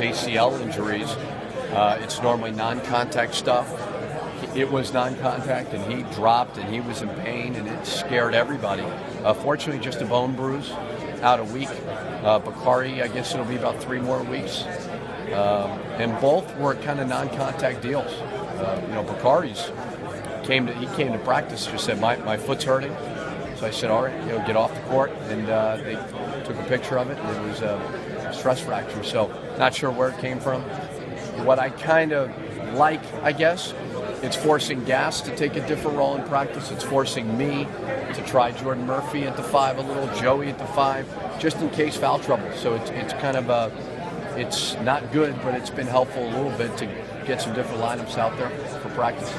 it's ACL injuries, uh, it's normally non-contact stuff. It was non-contact, and he dropped, and he was in pain, and it scared everybody. Uh, fortunately, just a bone bruise, out a week. Uh, Bakary, I guess it'll be about three more weeks. Um, and both were kind of non-contact deals. Uh, you know, Bakary's came to he came to practice, just said my, my foot's hurting. So I said, all right, you know, get off the court, and uh, they took a picture of it, and it was a stress fracture. So not sure where it came from. What I kind of like, I guess, it's forcing Gas to take a different role in practice. It's forcing me to try Jordan Murphy at the five a little, Joey at the five, just in case foul trouble. So it's, it's kind of a, it's not good, but it's been helpful a little bit to get some different lineups out there for practice.